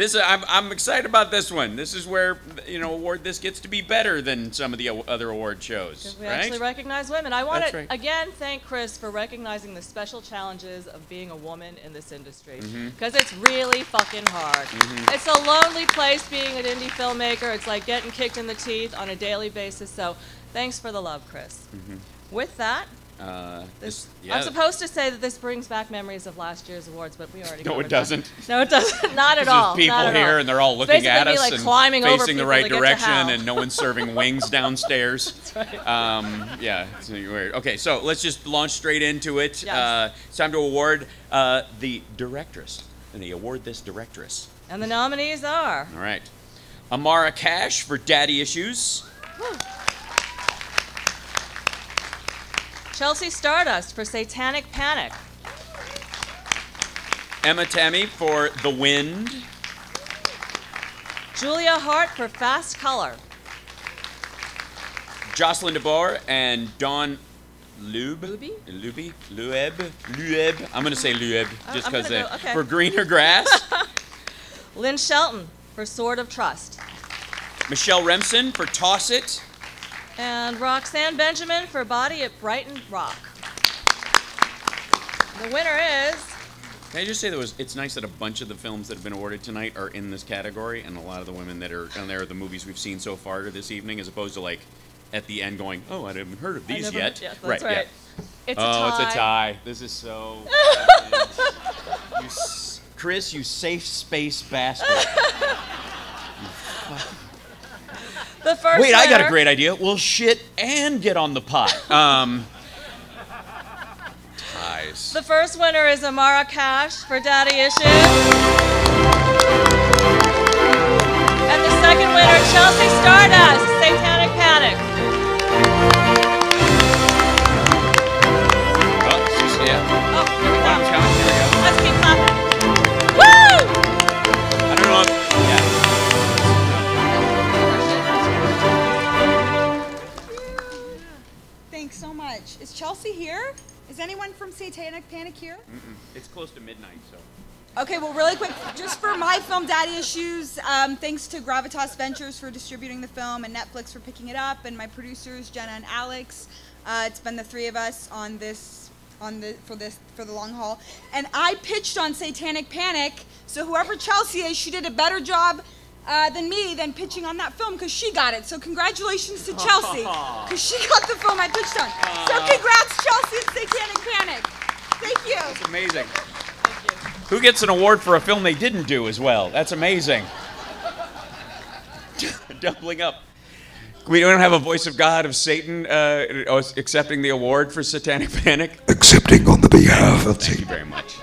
This I'm, I'm excited about this one. This is where you know award this gets to be better than some of the other award shows, We right? actually recognize women. I want That's to right. again thank Chris for recognizing the special challenges of being a woman in this industry Mm-hmm. because it's really fucking hard. It's a lonely place being an indie filmmaker. It's like getting kicked in the teeth on a daily basis. So thanks for the love, Chris. With that, uh, this, this, yeah. I'm supposed to say that this brings back memories of last year's awards, but we already no, it doesn't. No, it doesn't. Not at There's all. people Not at here, all. and they're all It's looking at us like and climbing over facing the right to get to direction, and no one's serving wings downstairs. Um, yeah, it's weird. Okay, so let's just launch straight into it. Yes. Uh, it's time to award uh, the directress, and they award this directress. And the nominees are All right, Amara Cash for Daddy Issues. Chelsea Stardust for Satanic Panic. Emma Tammi for The Wind. Julia Hart for Fast Color. Jocelyn DeBoer and Dawn Lube. Luby? Luby? Lueb? Lueb? I'm going to say Lueb Uh, just because gonna okay. for greener grass. Lynn Shelton for Sword of Trust. Michelle Remsen for Toss It. And Roxanne Benjamin for Body at Brighton Rock. The winner is Can I just say that was it's nice that a bunch of the films that have been awarded tonight are in this category, and a lot of the women that are on there are the movies we've seen so far this evening, as opposed to like at the end going, "Oh, I haven't heard of these yet." Yes, that's right. yeah. It's a oh, tie. it's a tie. This is so. you, Chris, you safe space bastard. The first Wait, I got a great idea. We'll shit and get on the pot. Um, ties. The first winner is Amara Cash for Daddy Issues. And the second winner, Chelsea Stardust, Thanks so much. Is Chelsea here? Is anyone from Satanic Panic here? It's close to midnight, so. Okay, well, really quick, just for my film Daddy Issues, um, thanks to Gravitas Ventures for distributing the film and Netflix for picking it up, and my producers Jenna and Alex. Uh, it's been the three of us on this, on the for this for the long haul, and I pitched on Satanic Panic. So whoever Chelsea is, she did a better job uh, than me than pitching on that film because she got it. So congratulations to Chelsea because she got the film I pitched on. So congrats, Chelsea and Satanic Panic. Thank you. It's amazing. Thank you. Who gets an award for a film they didn't do as well? That's amazing. Doubling up. We don't have a voice of God of Satan uh, accepting the award for Satanic Panic. accepting on the behalf of Thank you very much.